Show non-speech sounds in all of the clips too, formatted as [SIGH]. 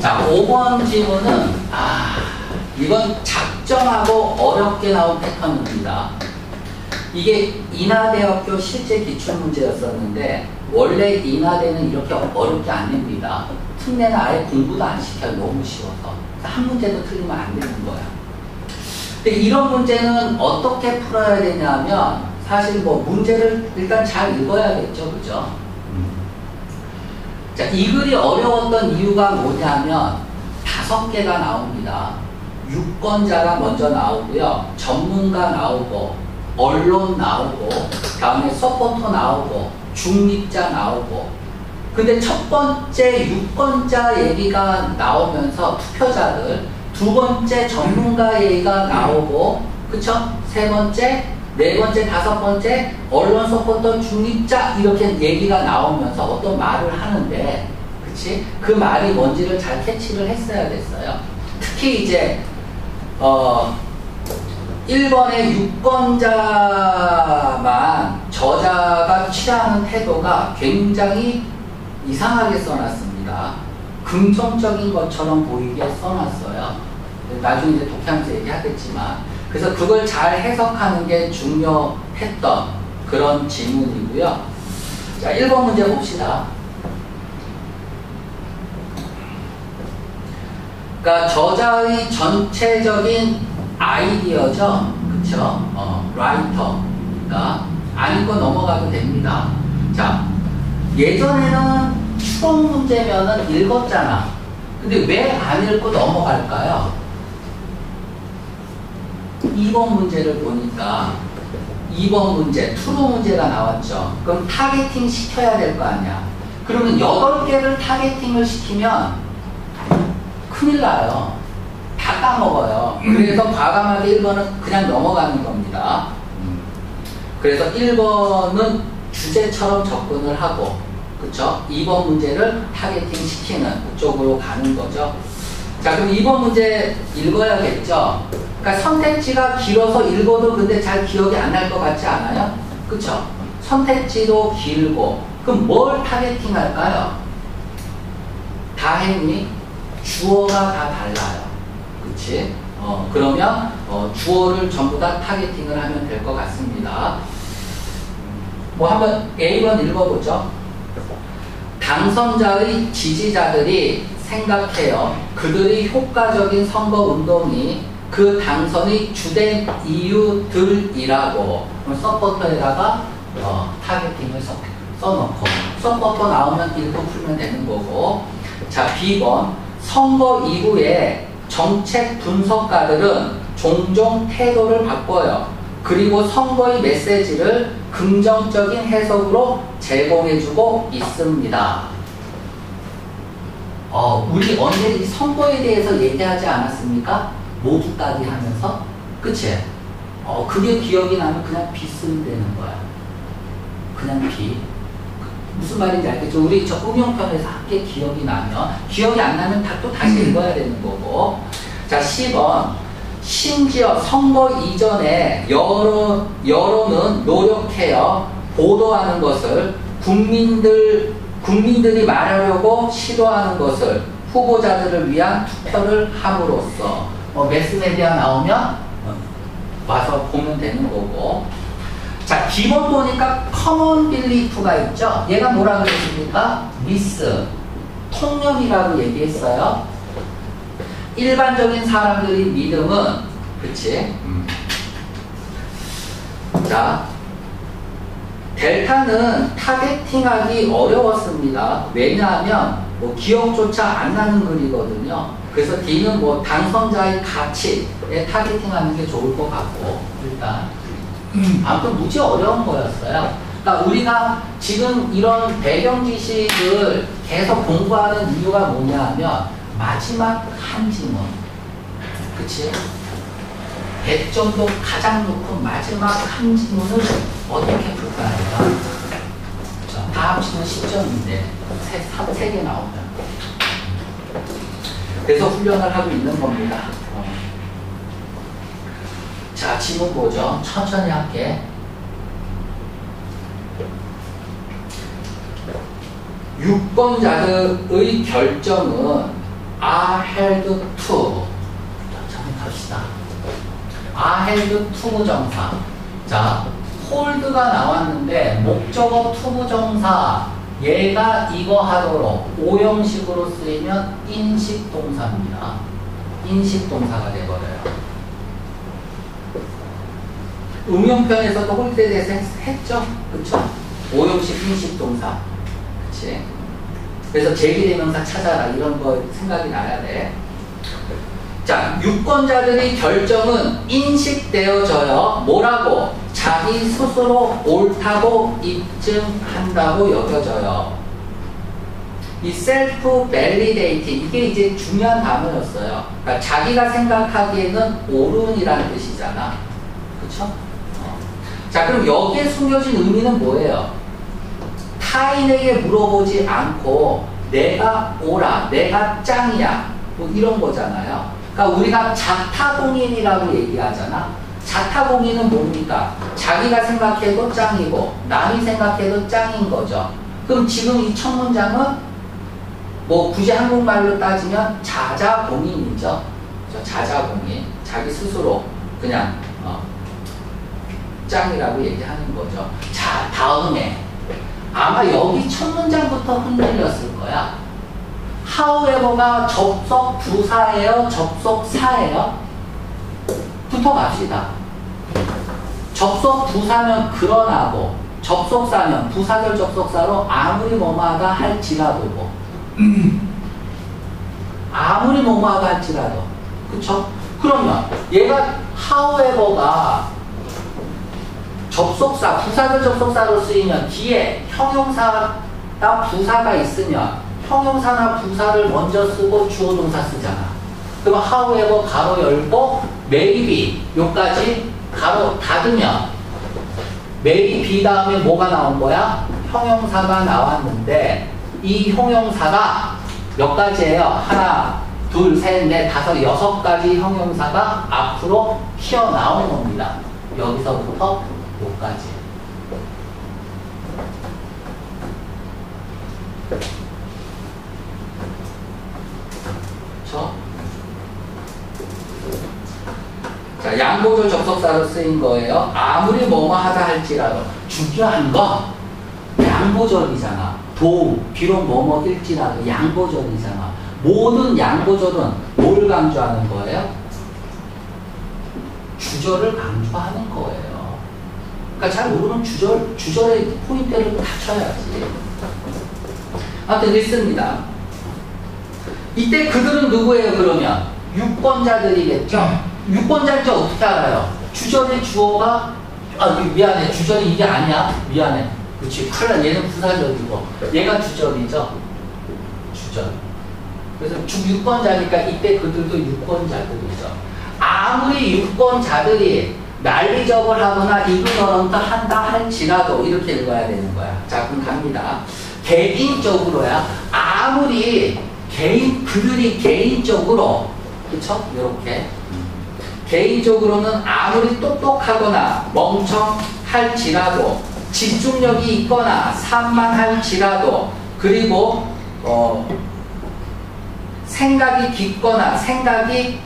자, 5번 질문은, 아, 이건 작정하고 어렵게 나온 패턴입니다. 이게 인하대학교 실제 기출문제였었는데, 원래 인하대는 이렇게 어렵게 안 냅니다. 특례는 아예 공부도 안 시켜요. 너무 쉬워서. 한 문제도 틀리면 안 되는 거야. 근데 이런 문제는 어떻게 풀어야 되냐면, 사실 뭐 문제를 일단 잘 읽어야겠죠. 그죠? 자, 이 글이 어려웠던 이유가 뭐냐면 다섯 개가 나옵니다. 유권자가 먼저 나오고요. 전문가 나오고 언론 나오고 다음에 서포터 나오고 중립자 나오고 근데 첫 번째 유권자 얘기가 나오면서 투표자들 두 번째 전문가 얘기가 나오고 그쵸? 세 번째 네 번째, 다섯 번째 언론 서포터 중립자 이렇게 얘기가 나오면서 어떤 말을 하는데 그치? 그 말이 뭔지를 잘 캐치를 했어야 됐어요. 특히 이제 어 1번의 유권자만 저자가 취하는 태도가 굉장히 이상하게 써놨습니다. 긍정적인 것처럼 보이게 써놨어요. 나중에 이제 독해하면서 얘기하겠지만 그래서 그걸 잘 해석하는 게 중요했던 그런 질문이고요. 자, 1번 문제 봅시다. 그러니까 저자의 전체적인 아이디어죠. 그쵸? 어, 라이터. 그러니까 안 읽고 넘어가도 됩니다. 자, 예전에는 추론 문제면은 읽었잖아. 근데 왜 안 읽고 넘어갈까요? 2번 문제를 보니까 2번 문제, true 문제가 나왔죠. 그럼 targeting 시켜야 될 거 아니야. 그러면 8개를 targeting을 시키면 큰일 나요. 다 까먹어요. 그래서 과감하게 1번은 그냥 넘어가는 겁니다. 그래서 1번은 주제처럼 접근을 하고, 그쵸? 2번 문제를 targeting 시키는 그쪽으로 가는 거죠. 자, 그럼 2번 문제 읽어야겠죠? 그러니까 선택지가 길어서 읽어도 근데 잘 기억이 안 날 것 같지 않아요? 그쵸? 선택지도 길고 그럼 뭘 targeting 할까요? 다 했니? 주어가 다 달라요. 그치? 어, 그러면 어, 주어를 전부 다 targeting을 하면 될 것 같습니다. 뭐 한번 A번 읽어보죠. 당선자의 지지자들이 생각해요. 그들의 효과적인 선거 운동이 그 당선의 주된 이유들이라고 서포터에다가 어, targeting을 써, 써놓고 서포터 나오면 읽고 풀면 되는 거고 자 B번 선거 이후에 정책 분석가들은 종종 태도를 바꿔요. 그리고 선거의 메시지를 긍정적인 해석으로 제공해주고 있습니다. 어, 우리 언제 이 선거에 대해서 얘기하지 않았습니까? 모두까지 하면서 그치? 어 그게 기억이 나면 그냥 비 쓰면 되는 거야 그냥 비 무슨 말인지 알겠죠? 우리 저 응용편에서 함께 기억이 나면 기억이 안 나면 다, 또 다시 읽어야 되는 거고 자 10번 심지어 선거 이전에 여러, 여론은 노력해요 보도하는 것을 국민들 국민들이 말하려고 시도하는 것을 후보자들을 위한 투표를 함으로써 어, 매스메디아 나오면 어, 와서 보면 되는 거고 자 지문 보니까 common belief가 있죠 얘가 뭐라 그랬습니까? myth 통념이라고 얘기했어요 일반적인 사람들의 믿음은 그치? 음. 자 델타는 타겟팅하기 어려웠습니다. 왜냐하면 뭐 기억조차 안 나는 글이거든요. 그래서 D는 뭐 당선자의 가치에 타겟팅하는 게 좋을 것 같고 일단. 아무튼 무지 어려운 거였어요. 그러니까 우리가 지금 이런 배경 지식을 계속 공부하는 이유가 뭐냐면 마지막 한 지문, 그치? 100점도 가장 높은 마지막 한 지문을 어떻게 풀까요? 다 합치면 10점인데 세개 나오면 그래서 훈련을 하고 있는 겁니다. 어. 자, 지문 보죠. 천천히 할게. 유권자들의 결정은 are held to. Are held to 부정사. 자, hold가 나왔는데 목적어 to 부정사 얘가 이거 하도록 오형식으로 쓰이면 인식동사입니다. 인식동사가 돼버려요. 응용편에서도 홀드에 대해서 했 죠? 그쵸? 오형식 인식동사. 그치? 그래서 재귀대명사 찾아라 이런 거 생각이 나야 돼. 자, 유권자들의 결정은 인식되어져요. 뭐라고? 자기 스스로 옳다고 입증한다고 여겨져요. 이 self-validating 이게 이제 중요한 단어였어요. 그러니까 자기가 생각하기에는 옳은이라는 뜻이잖아. 그렇죠? 어. 자, 그럼 여기에 숨겨진 의미는 뭐예요? 타인에게 물어보지 않고 내가 옳아, 내가 짱이야 뭐 이런 거잖아요. 그러니까 우리가 자타공인이라고 얘기하잖아. 자타공인은 뭡니까? 자기가 생각해도 짱이고 남이 생각해도 짱인 거죠. 그럼 지금 이 첫 문장은 뭐 굳이 한국말로 따지면 자자공인이죠. 자자공인. 자기 스스로 그냥 어, 짱이라고 얘기하는 거죠. 자, 다음에 아마 여기 첫 문장부터 흔들렸을 거야. However가 접속 부사예요? 접속사예요? 부터 갑시다. 접속 부사면 그러나고 접속사면 부사절 접속사로 아무리 뭐뭐하다 할지라도고 아무리 뭐뭐하다 할지라도 그쵸? 그러면 얘가 however가 접속사, 부사절 접속사로 쓰이면 뒤에 형용사나 부사가 있으면 형용사나 부사를 먼저 쓰고 주어 동사 쓰잖아. 그럼 however 가로 열고 maybe 요까지 가로 닫으면 maybe 다음에 뭐가 나온 거야? 형용사가 나왔는데 이 형용사가 몇 가지예요? 하나, 둘, 셋, 넷, 다섯, 여섯 가지 형용사가 앞으로 튀어나온 겁니다. 여기서부터 요까지. 그렇죠? 자, 양보절 접속사로 쓰인 거예요. 아무리 뭐뭐 하다 할지라도 중요한 건 양보절이잖아. 도움, 비록 뭐뭐일지라도 양보절이잖아. 모든 양보절은 뭘 강조하는 거예요? 주절을 강조하는 거예요. 그러니까 잘 모르면 주절, 주절의 포인트를 다쳐야지. 아무튼 읽습니다. 이때 그들은 누구예요, 그러면? 유권자들이겠죠? 유권자인지 어떻게 알아요? 주절의 주어가, 아, 미안해. 주절이 이게 아니야. 미안해. 그렇지. 큰일 나. 얘는 부사절이고. 얘가 주절이죠. 주절. 그래서 주 유권자니까 이때 그들도 유권자들이죠. 아무리 유권자들이 난리적을 하거나 이그너런트 한다 할지라도 이렇게 읽어야 되는 거야. 자, 그럼 갑니다. 개인적으로야. 아무리 개인, 그들이 개인적으로, 그쵸? 이렇게. 개인적으로는 아무리 똑똑하거나 멍청할지라도 집중력이 있거나 산만할지라도 그리고 어, 생각이 깊거나 생각이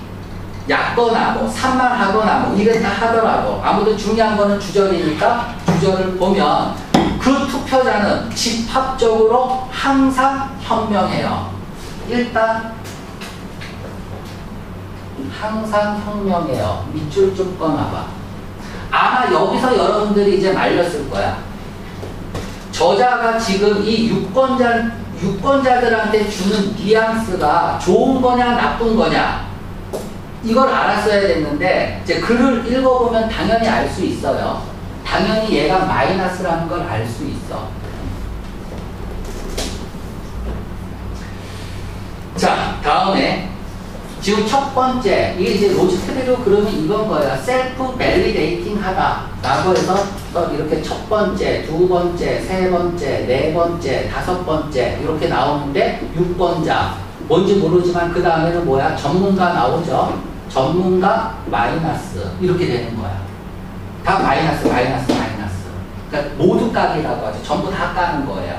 얕거나 뭐 산만하거나 뭐 이랬다 하더라도 아무튼 중요한 거는 주절이니까 주절을 보면 그 투표자는 집합적으로 항상 현명해요. 일단 항상 현명해요. 밑줄 좀 꺼놔봐. 아마 여기서 여러분들이 이제 말렸을 거야. 저자가 지금 이 유권자, 유권자들한테 주는 뉘앙스가 좋은 거냐, 나쁜 거냐. 이걸 알았어야 됐는데, 이제 글을 읽어보면 당연히 알 수 있어요. 당연히 얘가 마이너스라는 걸 알 수 있어. 자, 다음에 지금 첫 번째 이게 이제 로지스트대로 그러면 이건 거예요. self-validating 하다 라고 해서 이렇게 첫 번째, 두 번째, 세 번째, 네 번째, 다섯 번째 이렇게 나오는데 유권자 뭔지 모르지만 그 다음에는 뭐야? 전문가 나오죠. 전문가 마이너스 이렇게 되는 거야. 다 마이너스 마이너스 마이너스. 그러니까 모두 까기라고 하죠. 전부 다 까는 거예요.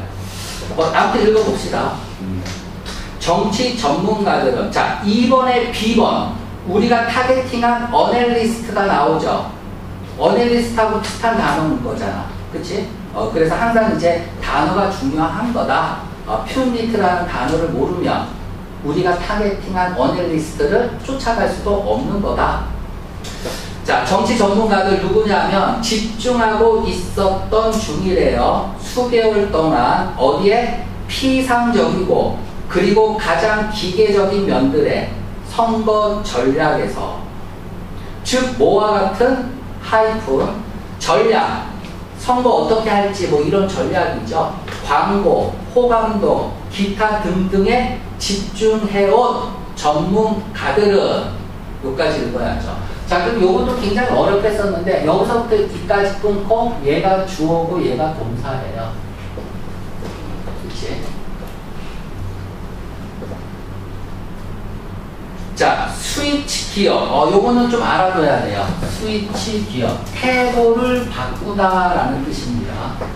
어, 아무튼 읽어봅시다. 정치 전문가들은 자 2번에 B번 우리가 targeting한 analyst가 나오죠. analyst하고 비슷한 단어인 거잖아. 그치? 어, 그래서 항상 이제 단어가 중요한 거다. 어, pundit라는 단어를 모르면 우리가 targeting한 analyst를 쫓아갈 수도 없는 거다. 자, 정치 전문가들 누구냐면 집중하고 있었던 중이래요. 수개월 동안 어디에 피상적이고 그리고 가장 기계적인 면들의 선거 전략에서 즉 뭐와 같은 하이프 전략 선거 어떻게 할지 뭐 이런 전략이죠. 광고, 호감도, 기타 등등에 집중해온 전문가들은 여기까지 읽어야죠. 자 그럼 요것도 굉장히 어렵게 썼는데 여기서부터 이까지 끊고 얘가 주어고 얘가 동사예요. 그치? 자, 스위치 기어. 어, 요거는 좀 알아둬야 돼요. 스위치 기어. 태도를 바꾸다라는 뜻입니다.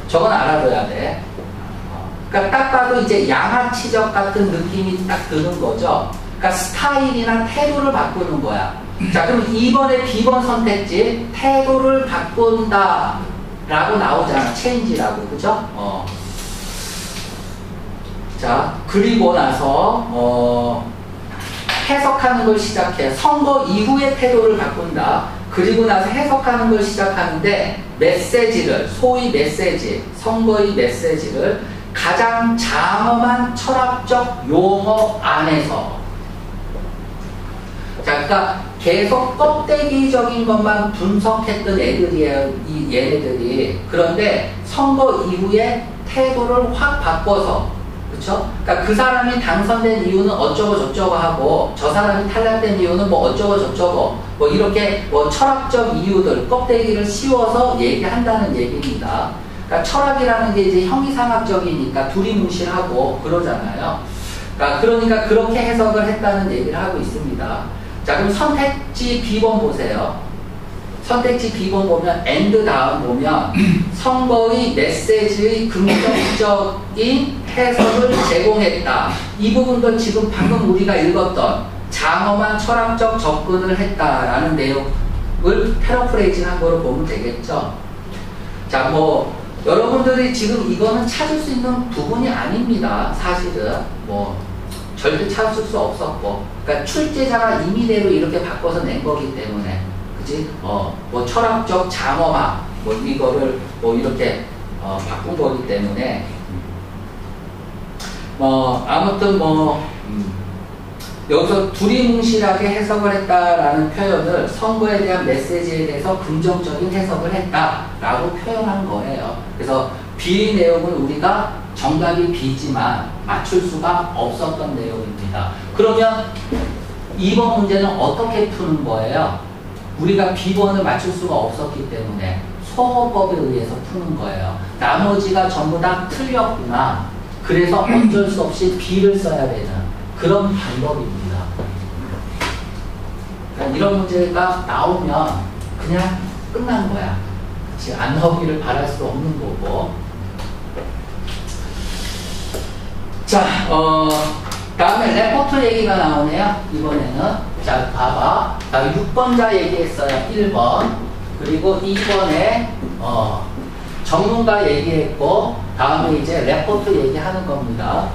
저건 알아둬야 돼. 그러니까 딱 봐도 이제 양아치적 같은 느낌이 딱 드는 거죠. 그러니까 스타일이나 태도를 바꾸는 거야. 자, 그럼 2번에 B번 선택지 태도를 바꾼다 라고 나오잖아. 체인지라고. 그죠? 어. 자, 그리고 나서 어 해석하는 걸 시작해. 선거 이후의 태도를 바꾼다. 그리고 나서 해석하는 걸 시작하는데 메시지를 소위 메시지, 선거의 메시지를 가장 장엄한 철학적 용어 안에서 자, 그러니까 계속 껍데기적인 것만 분석했던 애들이에요. 이 얘네들이. 그런데 선거 이후에 태도를 확 바꿔서 그렇죠? 그러니까 그 사람이 당선된 이유는 어쩌고 저쩌고 하고 저 사람이 탈락된 이유는 뭐 어쩌고 저쩌고 뭐 이렇게 뭐 철학적 이유들 껍데기를 씌워서 얘기한다는 얘기입니다. 그러니까 철학이라는 게 이제 형이상학적이니까 두리뭉실하고 그러잖아요. 그러니까, 그러니까 그렇게 해석을 했다는 얘기를 하고 있습니다. 자 그럼 선택지 B번 보세요. 선택지 B번 보면 and 다음 보면 [CLEARS THROAT] 선거의 메시지의 긍정적인 해석을 제공했다. 이 부분도 지금 방금 우리가 읽었던 장엄한 철학적 접근을 했다라는 내용을 패러프레이징한 거로 보면 되겠죠. 자, 뭐 여러분들이 지금 이거는 찾을 수 있는 부분이 아닙니다. 사실은 뭐 절대 찾을 수 없었고, 그러니까 출제자가 임의대로 이렇게 바꿔서 낸 거기 때문에, 그지? 어, 뭐 철학적 장엄화, 뭐 이거를 뭐 이렇게 어, 바꾼 거기 때문에 뭐 아무튼 뭐 음, 여기서 두리뭉실하게 해석을 했다라는 표현을 선거에 대한 메시지에 대해서 긍정적인 해석을 했다라고 표현한 거예요. 그래서 B 내용은 우리가 정답이 B지만 맞출 수가 없었던 내용입니다. 그러면 2번 문제는 어떻게 푸는 거예요? 우리가 B번을 맞출 수가 없었기 때문에 소호법에 의해서 푸는 거예요. 나머지가 전부 다 틀렸구나. 그래서 어쩔 수 없이 B를 써야 되는 그런 방법입니다. 그러니까 이런 문제가 나오면 그냥 끝난 거야. 안 나오기를 바랄 수 없는 거고. 자, 어, 다음에 레포트 얘기가 나오네요. 이번에는. 자, 봐봐. 자, 6번자 얘기했어요. 1번. 그리고 2번에, 어, 전문가 얘기했고, 다음에 이제 레포트 얘기하는 겁니다.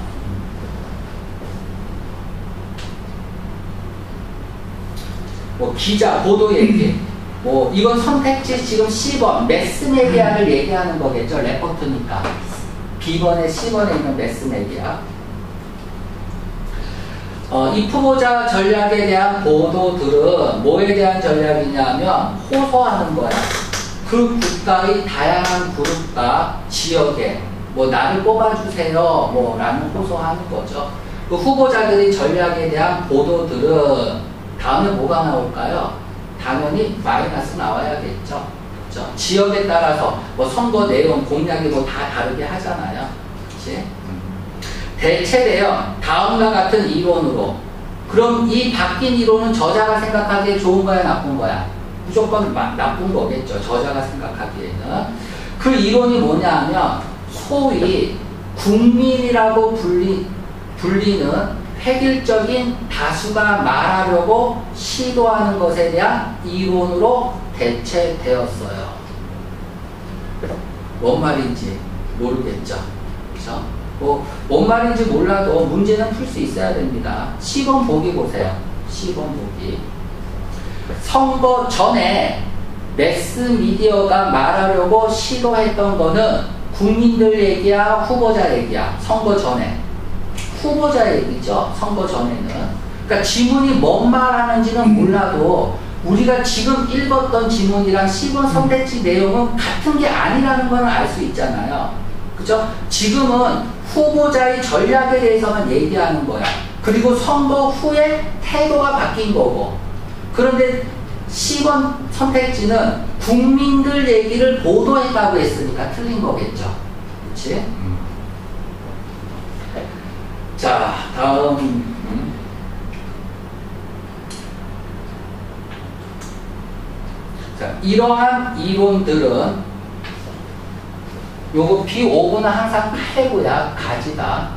뭐 기자, 보도 얘기. 뭐 이건 선택지 지금 C번 매스메디아를 얘기하는 거겠죠. 레포트니까. B번에 C번에 있는 매스메디아. 어, 이 후보자 전략에 대한 보도들은 뭐에 대한 전략이냐면 호소하는 거야. 그 국가의 다양한 그룹과 지역에 뭐 나를 뽑아주세요 뭐 라는 호소하는 거죠. 그 후보자들의 전략에 대한 보도들은 다음에 뭐가 나올까요? 당연히 마이너스 나와야겠죠. 그렇죠? 지역에 따라서 뭐 선거 내용, 공약이 뭐 다 다르게 하잖아요. 그렇지? 대체되어 다음과 같은 이론으로 그럼 이 바뀐 이론은 저자가 생각하기에 좋은 거야 나쁜 거야? 무조건 마, 나쁜 거겠죠. 저자가 생각하기에는. 그 이론이 뭐냐 하면 소위 국민이라고 불리, 불리는 획일적인 다수가 말하려고 시도하는 것에 대한 이론으로 대체되었어요. 뭔 말인지 모르겠죠. 그죠? 뭐, 뭔 말인지 몰라도 문제는 풀 수 있어야 됩니다. 시범 보기 보세요. 시범 보기. 선거 전에 매스미디어가 말하려고 시도했던 거는 국민들 얘기야, 후보자 얘기야. 선거 전에. 후보자 얘기죠. 선거 전에는. 그러니까 지문이 뭔 말하는지는 몰라도 우리가 지금 읽었던 지문이랑 10원 선택지 내용은 같은 게 아니라는 걸 알 수 있잖아요. 그죠? 지금은 후보자의 전략에 대해서만 얘기하는 거야. 그리고 선거 후에 태도가 바뀐 거고. 그런데 10원 선택지는 국민들 얘기를 보도했다고 했으니까 틀린 거겠죠. 그치? 자, 다음. 음. 자, 이러한 이론들은 요거 B5분은 항상 칼고야 가지다.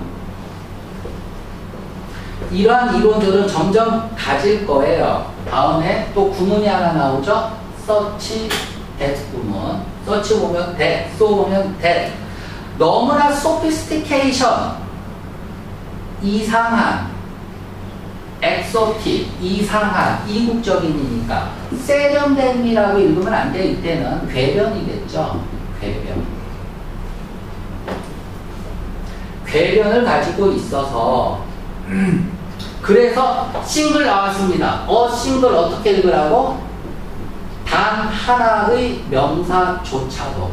이러한 이론들은 점점 가질 거예요. 다음에 또 구문이 하나 나오죠. 서치 that 구문. 서치 보면 that, 소 보면 that. 너무나 소피스티케이션 이상한 exotic 이상한 이국적인이니까 세련됨이라고 읽으면 안 돼. 이때는 궤변이겠죠. 궤변. 궤변을 가지고 있어서 [CLEARS THROAT] 그래서 싱글 나왔습니다. 어 싱글 어떻게 읽으라고? 단 하나의 명사조차도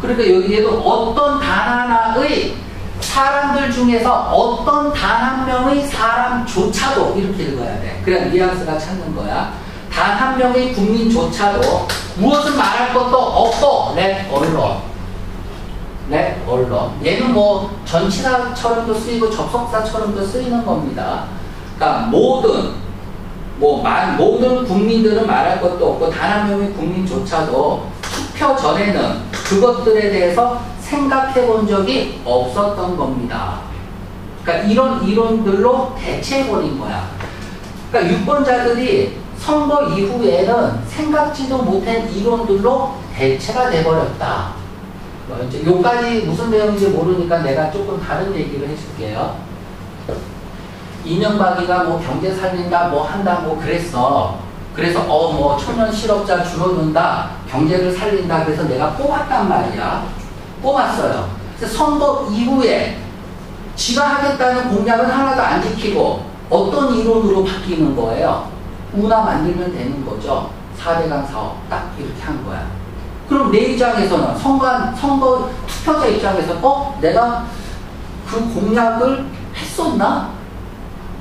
그러니까 여기에도 어떤 단 하나의 사람들 중에서 어떤 단 한 명의 사람조차도 이렇게 읽어야 돼. 그래 뉘앙스가 찾는 거야. 단 한 명의 국민조차도 무엇을 말할 것도 없고 내 언론 네, 언론. 얘는 뭐 전치사처럼도 쓰이고 접속사처럼도 쓰이는 겁니다. 그러니까 모든 뭐 만, 모든 국민들은 말할 것도 없고 단 한 명의 국민조차도 투표 전에는 그것들에 대해서 생각해 본 적이 없었던 겁니다. 그러니까 이런 이론들로 대체해 버린 거야. 그러니까 유권자들이 선거 이후에는 생각지도 못한 이론들로 대체가 돼 버렸다. 어, 이제 요까지 무슨 내용인지 모르니까 내가 조금 다른 얘기를 해줄게요. 이명박이가 뭐 경제 살린다 뭐 한다 뭐 그랬어. 그래서 어 뭐 청년 실업자 줄어든다 경제를 살린다 그래서 내가 뽑았단 말이야. 뽑았어요. 그래서 선거 이후에 지가 하겠다는 공약은 하나도 안 지키고 어떤 이론으로 바뀌는 거예요? 운하 만들면 되는 거죠. 4대강 사업 딱 이렇게 한 거야. 그럼 내 입장에서는 선거, 선거 투표자 입장에서 어? 내가 그 공약을 했었나?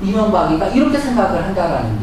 이명박이가 이렇게 생각을 한다라는 게